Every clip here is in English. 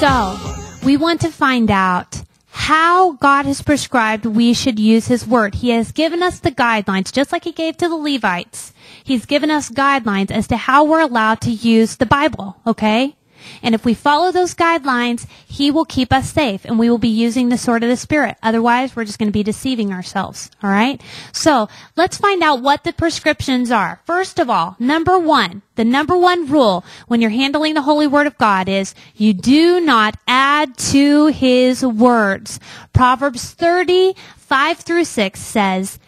So, we want to find out how God has prescribed we should use His Word. He has given us the guidelines, just like He gave to the Levites. He's given us guidelines as to how we're allowed to use the Bible, okay? And if we follow those guidelines, He will keep us safe and we will be using the sword of the Spirit. Otherwise, we're just going to be deceiving ourselves. All right. So let's find out what the prescriptions are. First of all, number one, the number one rule when you're handling the Holy Word of God is you do not add to His words. Proverbs 30, 5 through 6 says,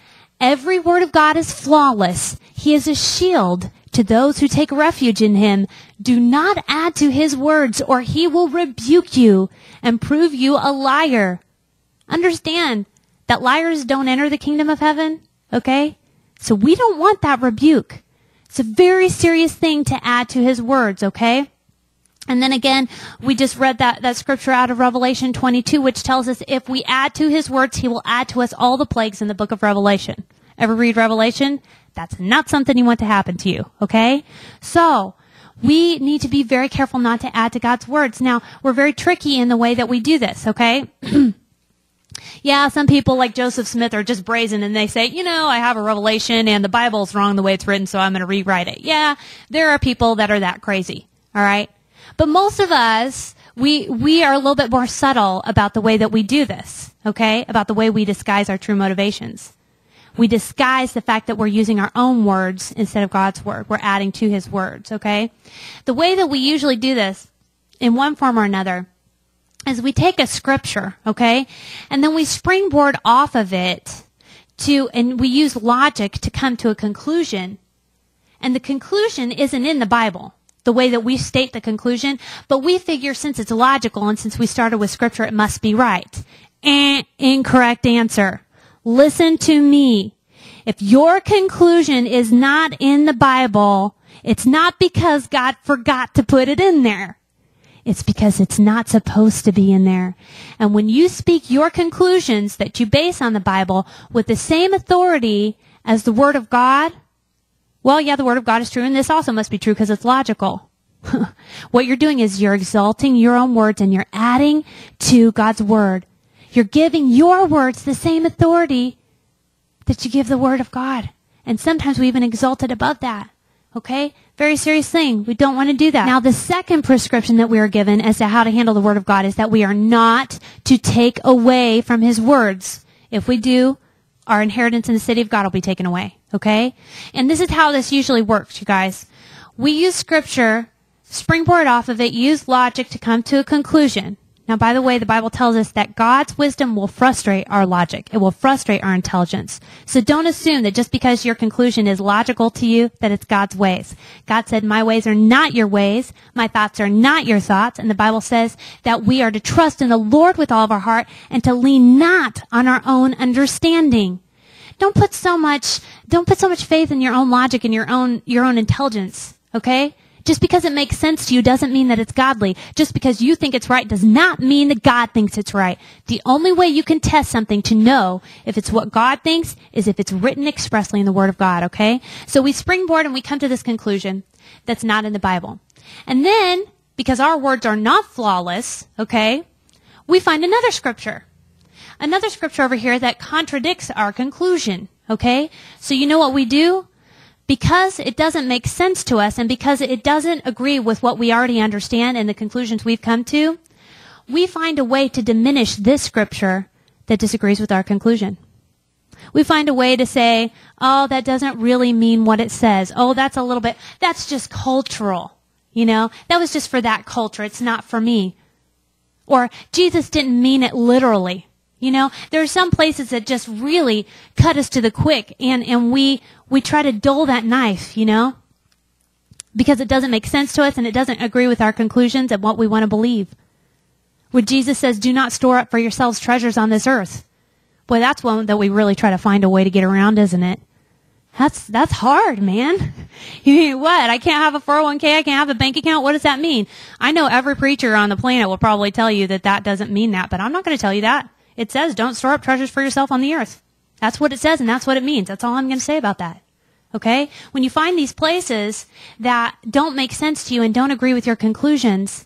Every word of God is flawless. He is a shield to those who take refuge in him. Do not add to his words or he will rebuke you and prove you a liar. Understand that liars don't enter the kingdom of heaven. Okay? So we don't want that rebuke. It's a very serious thing to add to his words. Okay? And then again, we just read that, that scripture out of Revelation 22, which tells us if we add to his words, he will add to us all the plagues in the book of Revelation. Ever read Revelation? That's not something you want to happen to you, okay? So, we need to be very careful not to add to God's words. Now, we're very tricky in the way that we do this, okay? yeah, some people like Joseph Smith are just brazen and they say, you know, I have a revelation and the Bible's wrong the way it's written, so I'm going to rewrite it. Yeah, there are people that are that crazy, alright? But most of us, we, we are a little bit more subtle about the way that we do this, okay? About the way we disguise our true motivations. We disguise the fact that we're using our own words instead of God's word. We're adding to his words, okay? The way that we usually do this, in one form or another, is we take a scripture, okay? And then we springboard off of it to, and we use logic to come to a conclusion. And the conclusion isn't in the Bible the way that we state the conclusion, but we figure since it's logical and since we started with scripture, it must be right. And incorrect answer. Listen to me. If your conclusion is not in the Bible, it's not because God forgot to put it in there. It's because it's not supposed to be in there. And when you speak your conclusions that you base on the Bible with the same authority as the Word of God, well, yeah, the Word of God is true, and this also must be true because it's logical. what you're doing is you're exalting your own words and you're adding to God's Word. You're giving your words the same authority that you give the Word of God. And sometimes we even exalt it above that. Okay? Very serious thing. We don't want to do that. Now, the second prescription that we are given as to how to handle the Word of God is that we are not to take away from His words. If we do, our inheritance in the city of God will be taken away. Okay? And this is how this usually works, you guys. We use scripture, springboard off of it, use logic to come to a conclusion. Now, by the way, the Bible tells us that God's wisdom will frustrate our logic. It will frustrate our intelligence. So don't assume that just because your conclusion is logical to you, that it's God's ways. God said, my ways are not your ways. My thoughts are not your thoughts. And the Bible says that we are to trust in the Lord with all of our heart and to lean not on our own understanding. Don't put so much, don't put so much faith in your own logic and your own, your own intelligence. Okay? Just because it makes sense to you doesn't mean that it's godly. Just because you think it's right does not mean that God thinks it's right. The only way you can test something to know if it's what God thinks is if it's written expressly in the Word of God, okay? So we springboard and we come to this conclusion that's not in the Bible. And then, because our words are not flawless, okay, we find another scripture. Another scripture over here that contradicts our conclusion, okay? So you know what we do? Because it doesn't make sense to us and because it doesn't agree with what we already understand and the conclusions we've come to, we find a way to diminish this scripture that disagrees with our conclusion. We find a way to say, oh, that doesn't really mean what it says. Oh, that's a little bit, that's just cultural. You know, that was just for that culture. It's not for me. Or Jesus didn't mean it literally. You know, there are some places that just really cut us to the quick and, and we, we try to dull that knife, you know, because it doesn't make sense to us and it doesn't agree with our conclusions and what we want to believe. When Jesus says, do not store up for yourselves treasures on this earth. Boy, that's one that we really try to find a way to get around, isn't it? That's, that's hard, man. You mean what? I can't have a 401k. I can't have a bank account. What does that mean? I know every preacher on the planet will probably tell you that that doesn't mean that, but I'm not going to tell you that. It says don't store up treasures for yourself on the earth. That's what it says and that's what it means. That's all I'm going to say about that. Okay? When you find these places that don't make sense to you and don't agree with your conclusions,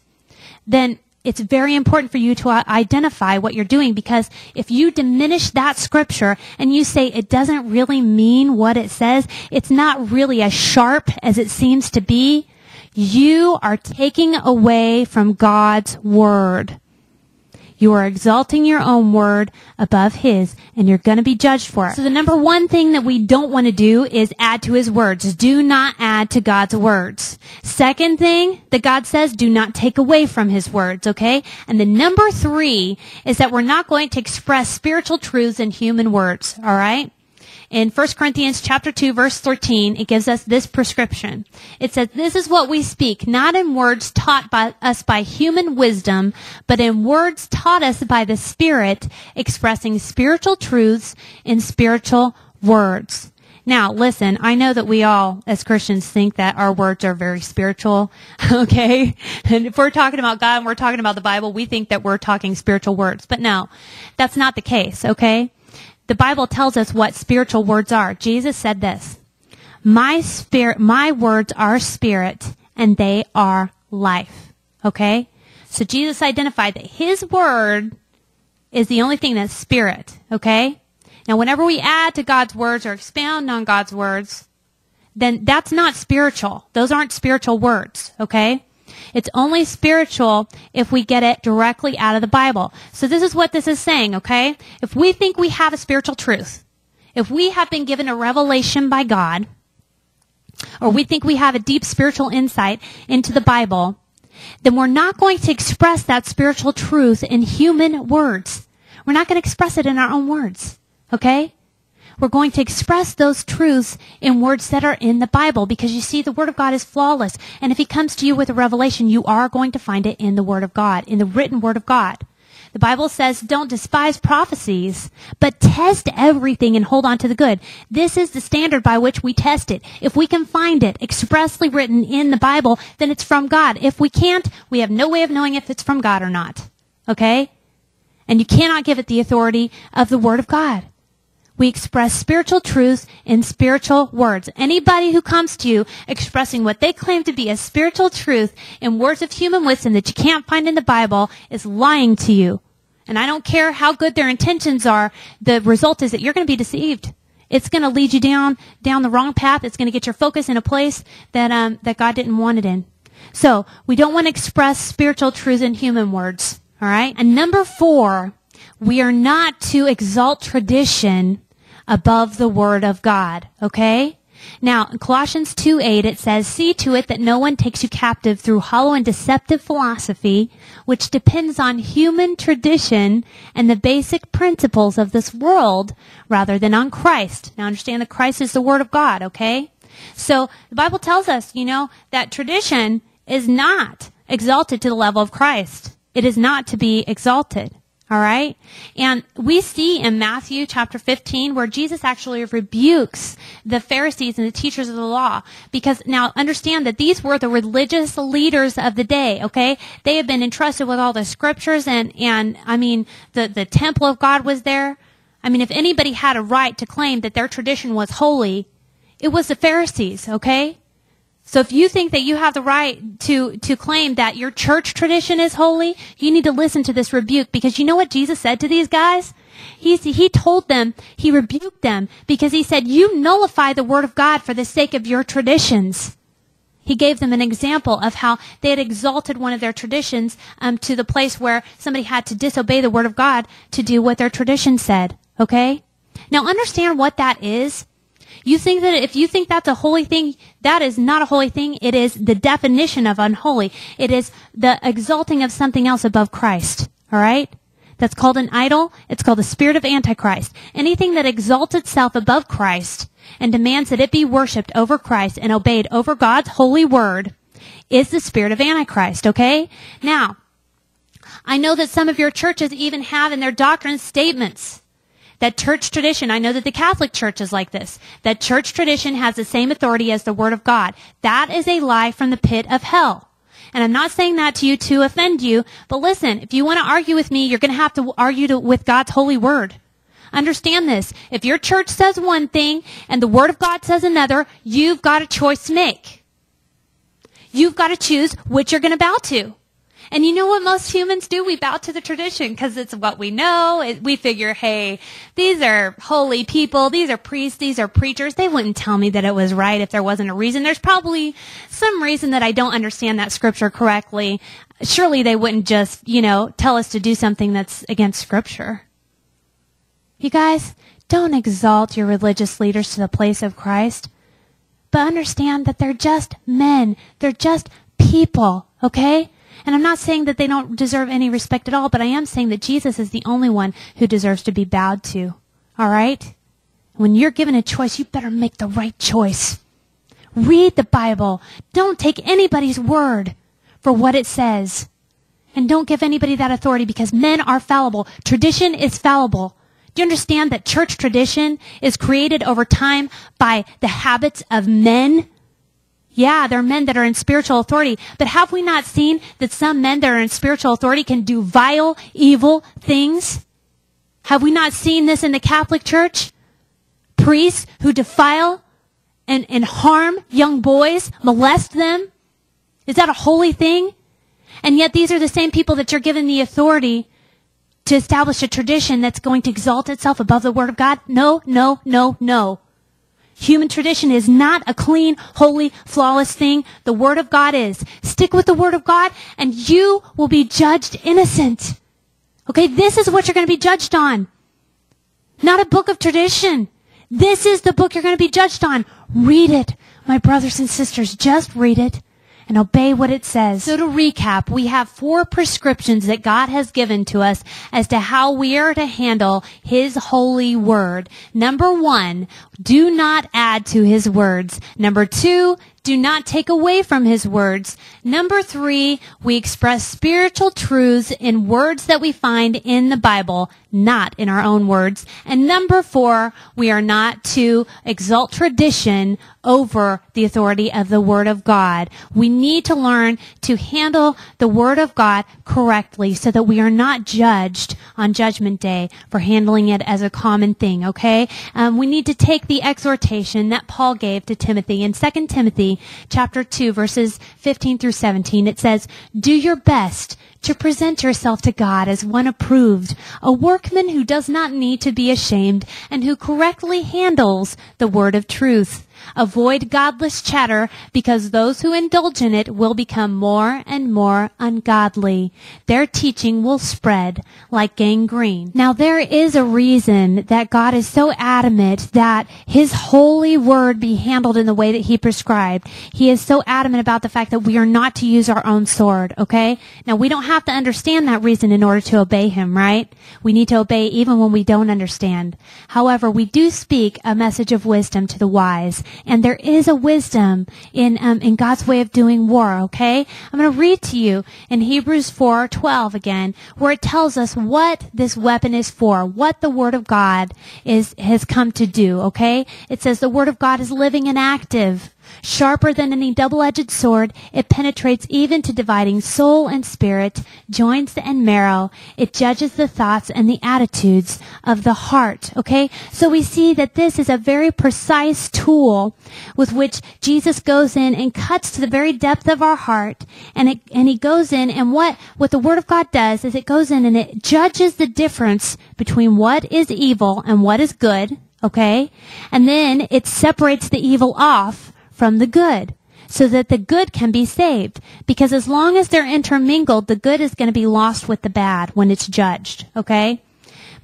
then it's very important for you to uh, identify what you're doing because if you diminish that scripture and you say it doesn't really mean what it says, it's not really as sharp as it seems to be, you are taking away from God's word. You are exalting your own word above his, and you're going to be judged for it. So the number one thing that we don't want to do is add to his words. Do not add to God's words. Second thing that God says, do not take away from his words, okay? And the number three is that we're not going to express spiritual truths in human words, alright? In 1 Corinthians chapter 2 verse 13, it gives us this prescription. It says, this is what we speak, not in words taught by us by human wisdom, but in words taught us by the Spirit, expressing spiritual truths in spiritual words. Now, listen, I know that we all, as Christians, think that our words are very spiritual, okay? And if we're talking about God and we're talking about the Bible, we think that we're talking spiritual words. But no, that's not the case, okay? The Bible tells us what spiritual words are. Jesus said this, my spirit, my words are spirit and they are life. Okay? So Jesus identified that his word is the only thing that's spirit. Okay? Now whenever we add to God's words or expound on God's words, then that's not spiritual. Those aren't spiritual words. Okay? It's only spiritual if we get it directly out of the Bible. So this is what this is saying, okay? If we think we have a spiritual truth, if we have been given a revelation by God, or we think we have a deep spiritual insight into the Bible, then we're not going to express that spiritual truth in human words. We're not going to express it in our own words. Okay? We're going to express those truths in words that are in the Bible because you see, the Word of God is flawless. And if He comes to you with a revelation, you are going to find it in the Word of God, in the written Word of God. The Bible says, don't despise prophecies, but test everything and hold on to the good. This is the standard by which we test it. If we can find it expressly written in the Bible, then it's from God. If we can't, we have no way of knowing if it's from God or not. Okay? And you cannot give it the authority of the Word of God. We express spiritual truths in spiritual words. Anybody who comes to you expressing what they claim to be a spiritual truth in words of human wisdom that you can't find in the Bible is lying to you. And I don't care how good their intentions are, the result is that you're going to be deceived. It's going to lead you down, down the wrong path. It's going to get your focus in a place that, um, that God didn't want it in. So, we don't want to express spiritual truths in human words. Alright? And number four, we are not to exalt tradition above the word of God. Okay? Now, in Colossians 2 8, it says, See to it that no one takes you captive through hollow and deceptive philosophy, which depends on human tradition and the basic principles of this world, rather than on Christ. Now, understand that Christ is the Word of God, okay? So, the Bible tells us, you know, that tradition is not exalted to the level of Christ. It is not to be exalted. All right. And we see in Matthew chapter 15 where Jesus actually rebukes the Pharisees and the teachers of the law because now understand that these were the religious leaders of the day. Okay. They had been entrusted with all the scriptures and, and I mean, the, the temple of God was there. I mean, if anybody had a right to claim that their tradition was holy, it was the Pharisees. Okay. So if you think that you have the right to, to claim that your church tradition is holy, you need to listen to this rebuke because you know what Jesus said to these guys? He, he told them, he rebuked them because he said, you nullify the word of God for the sake of your traditions. He gave them an example of how they had exalted one of their traditions um, to the place where somebody had to disobey the word of God to do what their tradition said. Okay? Now understand what that is. You think that if you think that's a holy thing, that is not a holy thing. It is the definition of unholy. It is the exalting of something else above Christ. All right? That's called an idol. It's called the spirit of Antichrist. Anything that exalts itself above Christ and demands that it be worshiped over Christ and obeyed over God's holy word is the spirit of Antichrist, okay? Now, I know that some of your churches even have in their doctrine statements that church tradition, I know that the Catholic Church is like this, that church tradition has the same authority as the Word of God. That is a lie from the pit of hell. And I'm not saying that to you to offend you, but listen, if you want to argue with me, you're going to have to argue to, with God's holy word. Understand this. If your church says one thing and the word of God says another, you've got a choice to make. You've got to choose which you're going to bow to. And you know what most humans do? We bow to the tradition because it's what we know. It, we figure, hey, these are holy people. These are priests. These are preachers. They wouldn't tell me that it was right if there wasn't a reason. There's probably some reason that I don't understand that scripture correctly. Surely they wouldn't just, you know, tell us to do something that's against scripture. You guys, don't exalt your religious leaders to the place of Christ, but understand that they're just men. They're just people, okay? And I'm not saying that they don't deserve any respect at all, but I am saying that Jesus is the only one who deserves to be bowed to. All right? When you're given a choice, you better make the right choice. Read the Bible. Don't take anybody's word for what it says. And don't give anybody that authority because men are fallible. Tradition is fallible. Do you understand that church tradition is created over time by the habits of men? Yeah, there are men that are in spiritual authority, but have we not seen that some men that are in spiritual authority can do vile, evil things? Have we not seen this in the Catholic Church? Priests who defile and, and harm young boys, molest them? Is that a holy thing? And yet these are the same people that you're given the authority to establish a tradition that's going to exalt itself above the Word of God? No, no, no, no. Human tradition is not a clean, holy, flawless thing. The Word of God is. Stick with the Word of God and you will be judged innocent. Okay, this is what you're going to be judged on. Not a book of tradition. This is the book you're going to be judged on. Read it. My brothers and sisters, just read it and obey what it says. So to recap, we have four prescriptions that God has given to us as to how we are to handle His holy word. Number one, do not add to His words. Number two, do not take away from his words. Number three, we express spiritual truths in words that we find in the Bible, not in our own words. And number four, we are not to exalt tradition over the authority of the Word of God. We need to learn to handle the Word of God correctly so that we are not judged on Judgment Day for handling it as a common thing, okay? Um, we need to take the exhortation that Paul gave to Timothy in 2 Timothy chapter 2, verses 15 through 17. It says, Do your best to present yourself to God as one approved, a workman who does not need to be ashamed and who correctly handles the word of truth. Avoid godless chatter because those who indulge in it will become more and more ungodly. Their teaching will spread like gangrene. Now there is a reason that God is so adamant that his holy word be handled in the way that he prescribed. He is so adamant about the fact that we are not to use our own sword, okay? Now we don't have to understand that reason in order to obey him, right? We need to obey even when we don't understand. However, we do speak a message of wisdom to the wise and there is a wisdom in um, in God's way of doing war. Okay, I'm going to read to you in Hebrews 4:12 again, where it tells us what this weapon is for, what the Word of God is has come to do. Okay, it says the Word of God is living and active Sharper than any double-edged sword, it penetrates even to dividing soul and spirit, joints and marrow. It judges the thoughts and the attitudes of the heart. Okay? So we see that this is a very precise tool with which Jesus goes in and cuts to the very depth of our heart. And it, and he goes in and what, what the Word of God does is it goes in and it judges the difference between what is evil and what is good. Okay? And then it separates the evil off from the good so that the good can be saved. Because as long as they're intermingled, the good is going to be lost with the bad when it's judged. Okay?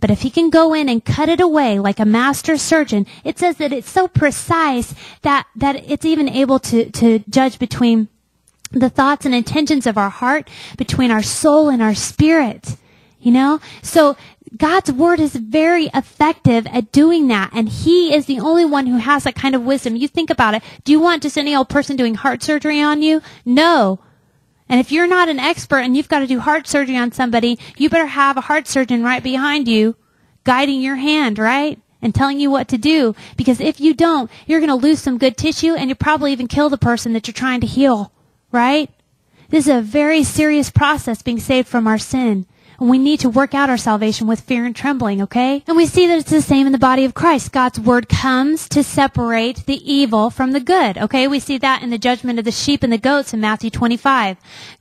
But if he can go in and cut it away like a master surgeon, it says that it's so precise that, that it's even able to, to judge between the thoughts and intentions of our heart, between our soul and our spirit. You know? So God's word is very effective at doing that. And he is the only one who has that kind of wisdom. You think about it. Do you want just any old person doing heart surgery on you? No. And if you're not an expert and you've got to do heart surgery on somebody, you better have a heart surgeon right behind you guiding your hand, right? And telling you what to do. Because if you don't, you're going to lose some good tissue and you probably even kill the person that you're trying to heal, right? This is a very serious process being saved from our sin. And we need to work out our salvation with fear and trembling, okay? And we see that it's the same in the body of Christ. God's word comes to separate the evil from the good, okay? We see that in the judgment of the sheep and the goats in Matthew 25.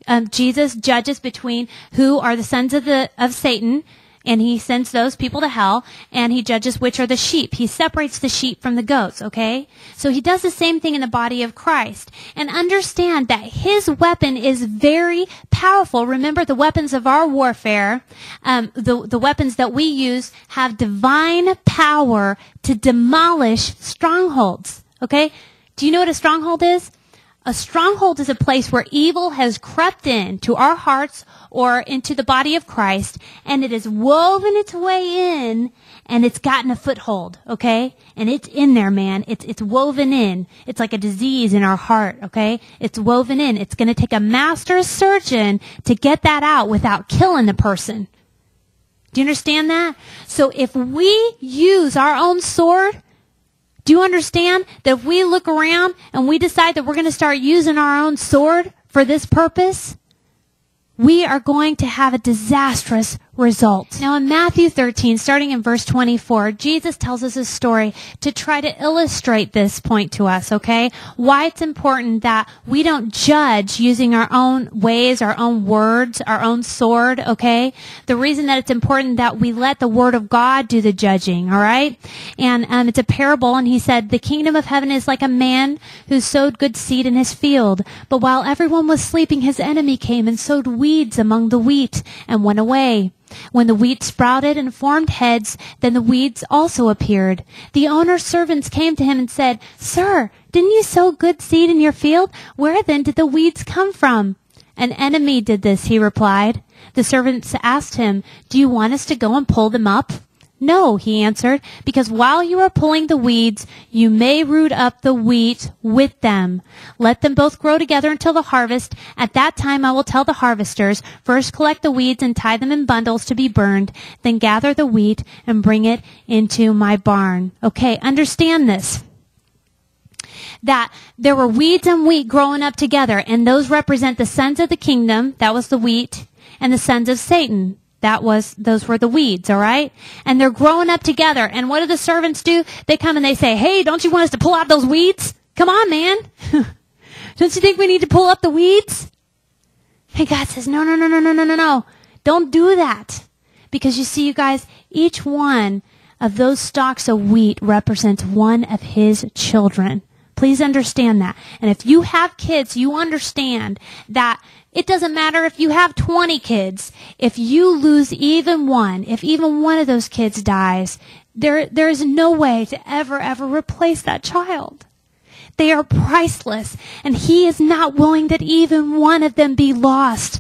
Um, Jesus judges between who are the sons of the, of Satan and he sends those people to hell and he judges which are the sheep. He separates the sheep from the goats, okay? So he does the same thing in the body of Christ. And understand that his weapon is very powerful. Remember the weapons of our warfare, um, the, the weapons that we use have divine power to demolish strongholds, okay? Do you know what a stronghold is? A stronghold is a place where evil has crept in to our hearts or into the body of Christ and it has woven its way in and it's gotten a foothold, okay? And it's in there, man. It's, it's woven in. It's like a disease in our heart, okay? It's woven in. It's gonna take a master surgeon to get that out without killing the person. Do you understand that? So if we use our own sword, do you understand that if we look around and we decide that we're going to start using our own sword for this purpose, we are going to have a disastrous result. Now in Matthew 13, starting in verse 24, Jesus tells us a story to try to illustrate this point to us, okay? Why it's important that we don't judge using our own ways, our own words, our own sword, okay? The reason that it's important that we let the word of God do the judging, all right? And um, it's a parable, and he said, the kingdom of heaven is like a man who sowed good seed in his field. But while everyone was sleeping, his enemy came and sowed weeds among the wheat and went away. When the wheat sprouted and formed heads, then the weeds also appeared. The owner's servants came to him and said, Sir, didn't you sow good seed in your field? Where then did the weeds come from? An enemy did this, he replied. The servants asked him, Do you want us to go and pull them up? No, he answered, because while you are pulling the weeds, you may root up the wheat with them. Let them both grow together until the harvest. At that time I will tell the harvesters, first collect the weeds and tie them in bundles to be burned, then gather the wheat and bring it into my barn. Okay, understand this. That there were weeds and wheat growing up together, and those represent the sons of the kingdom, that was the wheat, and the sons of Satan, that was, those were the weeds, alright? And they're growing up together. And what do the servants do? They come and they say, hey, don't you want us to pull out those weeds? Come on, man. don't you think we need to pull up the weeds? And God says, no, no, no, no, no, no, no, no. Don't do that. Because you see, you guys, each one of those stalks of wheat represents one of his children. Please understand that. And if you have kids, you understand that it doesn't matter if you have 20 kids. If you lose even one, if even one of those kids dies, there, there is no way to ever, ever replace that child. They are priceless, and he is not willing that even one of them be lost.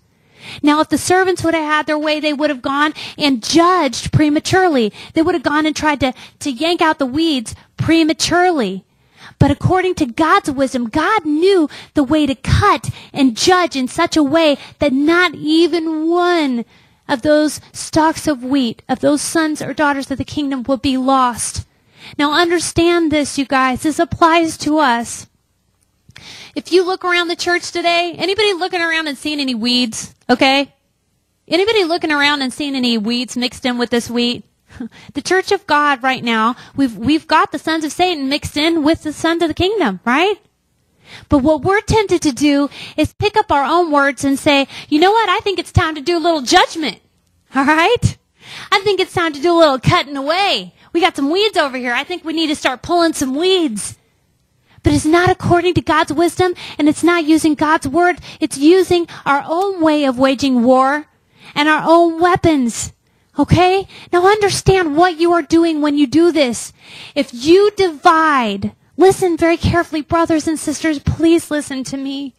Now, if the servants would have had their way, they would have gone and judged prematurely. They would have gone and tried to, to yank out the weeds prematurely. But according to God's wisdom, God knew the way to cut and judge in such a way that not even one of those stalks of wheat, of those sons or daughters of the kingdom will be lost. Now understand this, you guys. This applies to us. If you look around the church today, anybody looking around and seeing any weeds? Okay? Anybody looking around and seeing any weeds mixed in with this wheat? the church of God right now, we've, we've got the sons of Satan mixed in with the sons of the kingdom, right? But what we're tempted to do is pick up our own words and say, you know what? I think it's time to do a little judgment. All right? I think it's time to do a little cutting away. We got some weeds over here. I think we need to start pulling some weeds. But it's not according to God's wisdom and it's not using God's word. It's using our own way of waging war and our own weapons. Okay? Now understand what you are doing when you do this. If you divide, listen very carefully, brothers and sisters, please listen to me.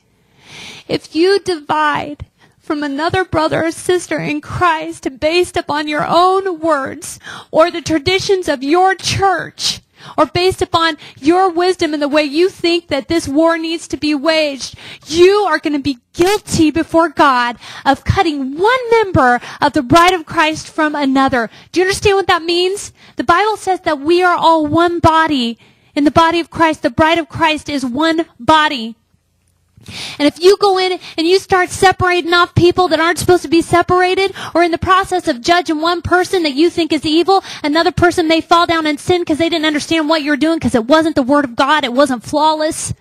If you divide from another brother or sister in Christ based upon your own words or the traditions of your church, or based upon your wisdom and the way you think that this war needs to be waged, you are going to be guilty before God of cutting one member of the bride of Christ from another. Do you understand what that means? The Bible says that we are all one body. In the body of Christ, the bride of Christ is one body. And if you go in and you start separating off people that aren't supposed to be separated, or in the process of judging one person that you think is evil, another person may fall down in sin because they didn't understand what you're doing because it wasn't the Word of God, it wasn't flawless.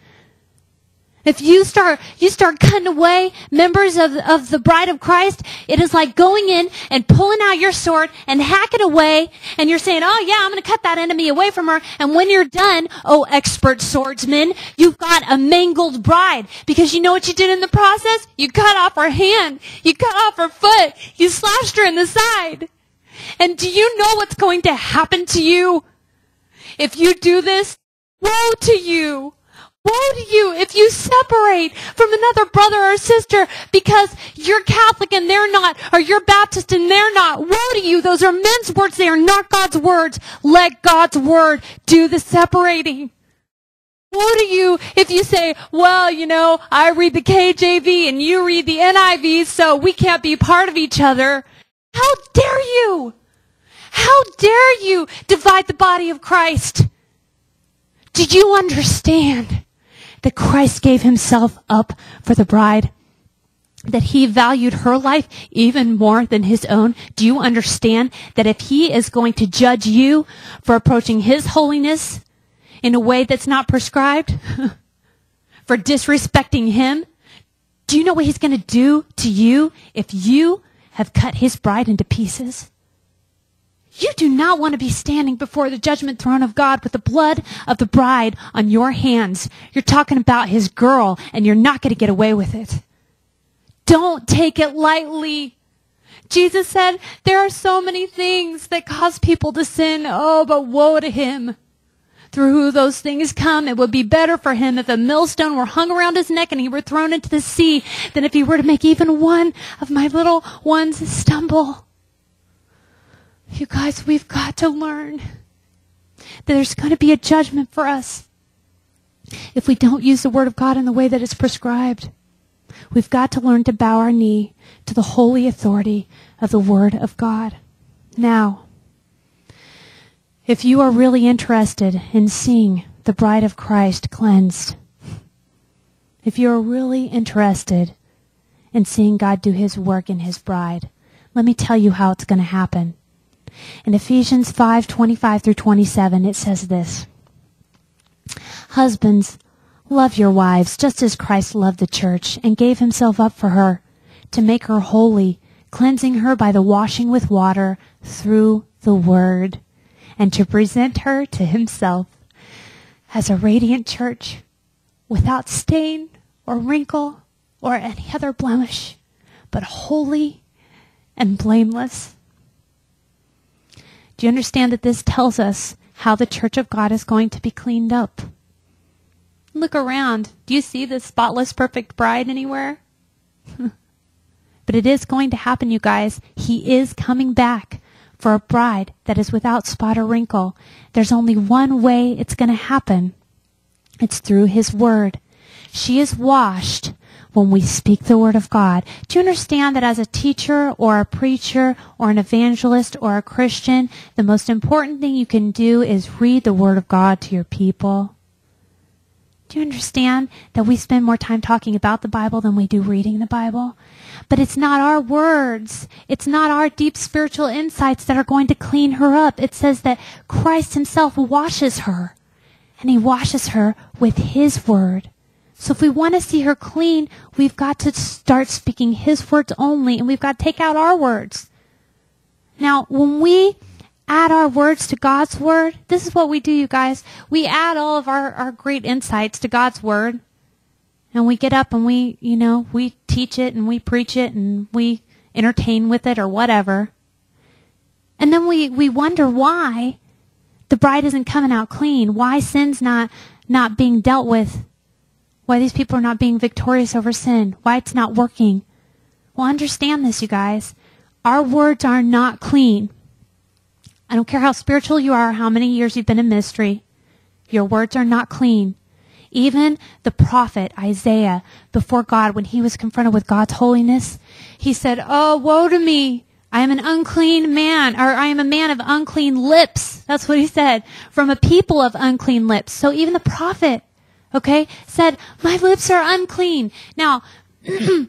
If you start, you start cutting away members of, of the bride of Christ, it is like going in and pulling out your sword and hacking away and you're saying, oh yeah, I'm going to cut that enemy away from her. And when you're done, oh expert swordsman, you've got a mangled bride because you know what you did in the process? You cut off her hand. You cut off her foot. You slashed her in the side. And do you know what's going to happen to you? If you do this, woe to you. Woe to you if you separate from another brother or sister because you're Catholic and they're not, or you're Baptist and they're not. Woe to you. Those are men's words. They are not God's words. Let God's word do the separating. Woe to you if you say, well, you know, I read the KJV and you read the NIV, so we can't be part of each other. How dare you? How dare you divide the body of Christ? Do you understand that Christ gave himself up for the bride, that he valued her life even more than his own. Do you understand that if he is going to judge you for approaching his holiness in a way that's not prescribed, for disrespecting him, do you know what he's going to do to you if you have cut his bride into pieces? You do not want to be standing before the judgment throne of God with the blood of the bride on your hands. You're talking about his girl and you're not going to get away with it. Don't take it lightly. Jesus said, there are so many things that cause people to sin. Oh, but woe to him. Through who those things come, it would be better for him if a millstone were hung around his neck and he were thrown into the sea than if he were to make even one of my little ones stumble. You guys, we've got to learn that there's going to be a judgment for us if we don't use the Word of God in the way that it's prescribed. We've got to learn to bow our knee to the holy authority of the Word of God. Now, if you are really interested in seeing the bride of Christ cleansed, if you are really interested in seeing God do His work in His bride, let me tell you how it's going to happen. In Ephesians 5:25 through 27 it says this. Husbands, love your wives just as Christ loved the church and gave himself up for her to make her holy, cleansing her by the washing with water through the word, and to present her to himself as a radiant church without stain or wrinkle or any other blemish, but holy and blameless. Do you understand that this tells us how the church of God is going to be cleaned up? Look around. Do you see the spotless, perfect bride anywhere? but it is going to happen, you guys. He is coming back for a bride that is without spot or wrinkle. There's only one way it's going to happen. It's through His Word. She is washed when we speak the word of God. Do you understand that as a teacher or a preacher or an evangelist or a Christian, the most important thing you can do is read the word of God to your people? Do you understand that we spend more time talking about the Bible than we do reading the Bible? But it's not our words. It's not our deep spiritual insights that are going to clean her up. It says that Christ himself washes her and he washes her with his word. So if we want to see her clean, we've got to start speaking his words only and we've got to take out our words. Now, when we add our words to God's word, this is what we do, you guys. We add all of our, our great insights to God's word. And we get up and we, you know, we teach it and we preach it and we entertain with it or whatever. And then we, we wonder why the bride isn't coming out clean, why sin's not, not being dealt with why these people are not being victorious over sin, why it's not working. Well, understand this, you guys. Our words are not clean. I don't care how spiritual you are, how many years you've been in ministry. Your words are not clean. Even the prophet Isaiah, before God, when he was confronted with God's holiness, he said, Oh, woe to me. I am an unclean man, or I am a man of unclean lips. That's what he said. From a people of unclean lips. So even the prophet, okay, said, My lips are unclean. Now, do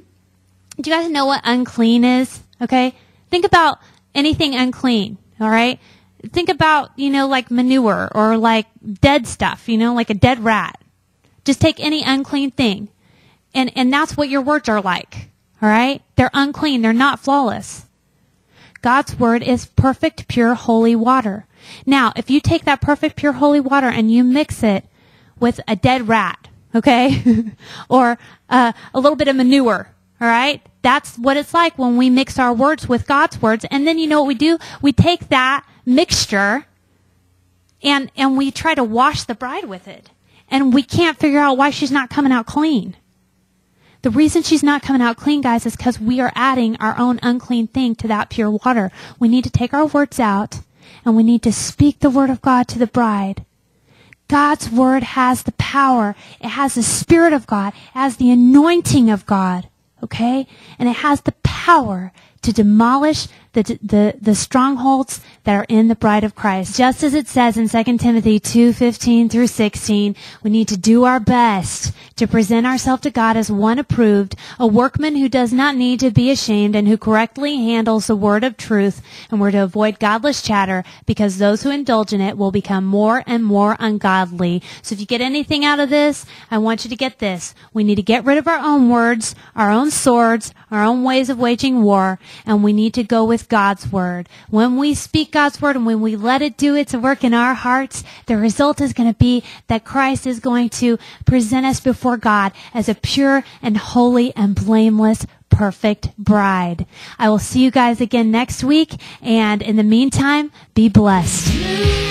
you guys know what unclean is? Okay? Think about anything unclean, all right? Think about, you know, like manure or like dead stuff, you know, like a dead rat. Just take any unclean thing. And, and that's what your words are like. All right? They're unclean. They're not flawless. God's word is perfect, pure, holy water. Now, if you take that perfect, pure, holy water and you mix it with a dead rat, okay? or uh, a little bit of manure, all right? That's what it's like when we mix our words with God's words. And then you know what we do? We take that mixture and, and we try to wash the bride with it and we can't figure out why she's not coming out clean. The reason she's not coming out clean, guys, is because we are adding our own unclean thing to that pure water. We need to take our words out and we need to speak the word of God to the bride. God's word has the power. It has the spirit of God. It has the anointing of God. Okay? And it has the power to demolish the, the, the strongholds that are in the bride of Christ. Just as it says in 2 Timothy 2, 15 through 16, we need to do our best to present ourselves to God as one approved, a workman who does not need to be ashamed and who correctly handles the word of truth. And we're to avoid godless chatter because those who indulge in it will become more and more ungodly. So if you get anything out of this, I want you to get this. We need to get rid of our own words, our own swords, our own ways of waging war, and we need to go with with God's word. When we speak God's word and when we let it do its work in our hearts, the result is going to be that Christ is going to present us before God as a pure and holy and blameless perfect bride. I will see you guys again next week. And in the meantime, be blessed.